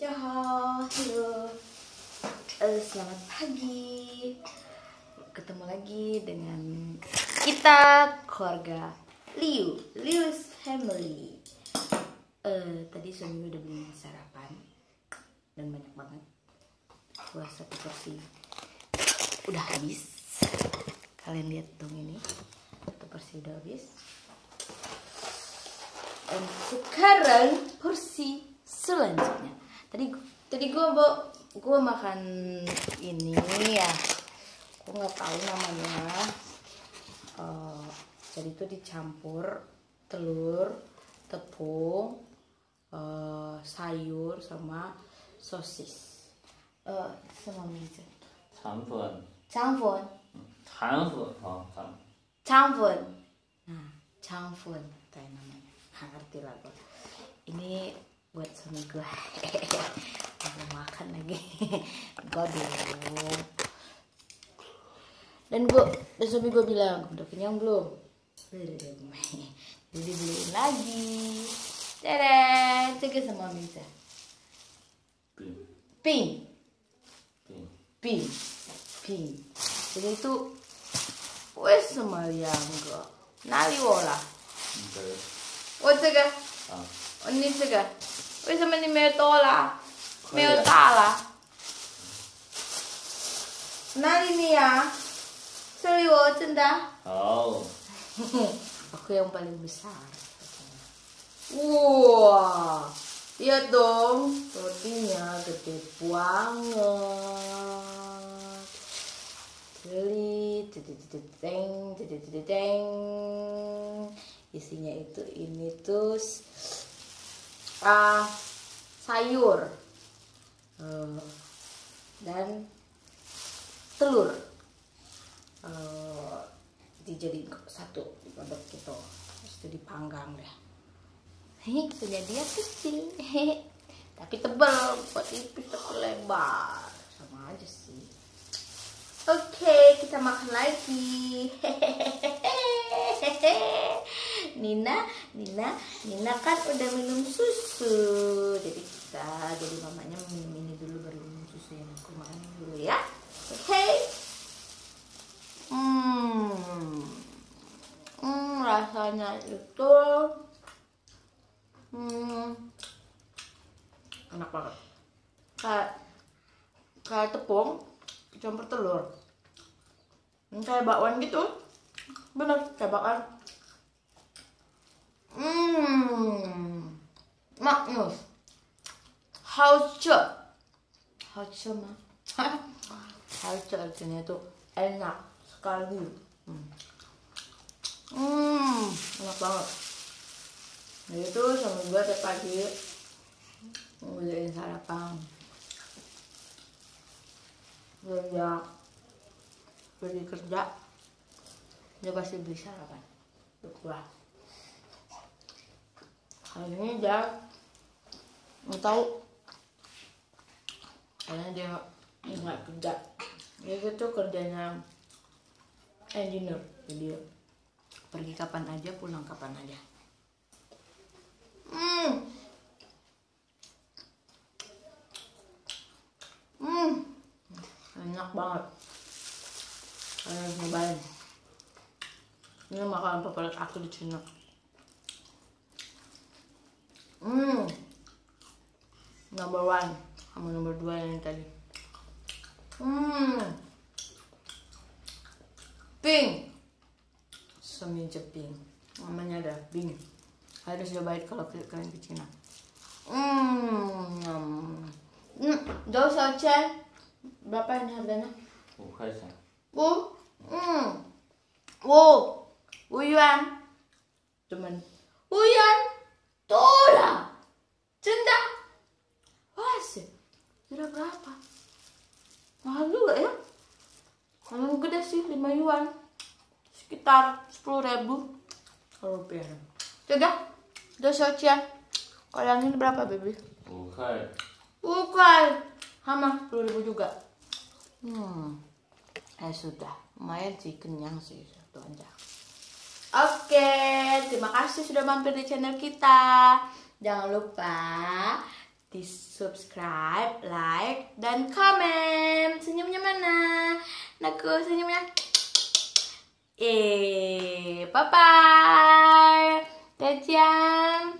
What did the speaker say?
Halo. Eh, selamat pagi. Ketemu lagi dengan kita keluarga Liu, Liu's family. Eh, tadi suami udah beli sarapan dan banyak banget. Gua satu porsi udah habis. Kalian lihat dong ini, satu porsi udah habis. Dan sekarang porsi selanjutnya tadi tadi gue mau gue makan ini ya. Gue nggak tahu namanya. Uh, jadi itu dicampur telur tepung uh, sayur sama sosis. Uh, sama mizu campur. Campur. Campur? Oh campur. Nah campur. Kayak namanya. Ngerti lah gue ini buat suami gue lagi gaduh dan gue besok gue bilang udah kenyang belum jadi beliin lagi Dadah, cek sama Mita. Pink. Pink. Pink. Jadi itu wes sama yang gue. Nali wola. Oke. Wes cek. Ah. Oh, Oni cek. Wes sama ini. metola. 没有多了？没有大了？哪里你呀？这里我真的，好， aku yang paling besar. Wah, lihat dong, rotinya gede banget. Beli, teng, teng. Isinya itu ini tuh s- ah, sayur Eh, dan telur. Eh dijadiin satu dipadok gitu terus itu dipanggang deh. Hehe, punya dia kecil. Hehe. tapi tebal buat tipis tapi lebar. Sama aja sih. Oke kita makan lagi Nina Nina Nina kan udah minum susu jadi kita jadi mamanya minum ini dulu baru minum susu yang aku makan dulu ya oke Hmm. Hmm, rasanya itu hmm, enak banget. Kayak kayak tepung campur telur. Hmm, kayak bakwan gitu. Bener, kayak bakwan. Hmm. Maknyus. Hauce. Hauce mah. Hauce artinya itu enak sekali. Hmm. Enak banget. Nah itu sama gue tiap pagi beliin sarapan. Sejak pergi kerja, dia pasti beli sarapan gue. Hari ini dia nggak tahu, karena dia nggak kerja. Dia itu kerjanya engineer, jadi pergi kapan aja, pulang kapan aja. Hmm. Hmm. Enak banget. Kalian harus nyobain. Ini makanan favorit aku di Cina. Hmm number one. Sama nomor dua yang tadi. Hmm. Pink. Semeja pink namanya ada pink. Harus cobain kalau kalian ke Cina. Hmm. hmm. Jauh saucen berapa ini harganya? Oh, sih. Bu, hmm, bu, Uyuan, teman, Uyuan, Tola, cinta.，sudah berapa? Mahal juga ya? Paling gede sih 5 yuan. Sekitar 10 ribu. Rupiah Sudah? Udah Xiaoqian Kalau yang ini berapa baby? 五块，Bukan. Sama 10 ribu juga. Hmm. Eh sudah. Lumayan sih kenyang sih Satu aja. Oke Terima kasih sudah mampir di channel kita. Jangan lupa di subscribe, like, dan komen. Senyumnya mana? Naku, senyumnya. Eh, bye bye. Dajian.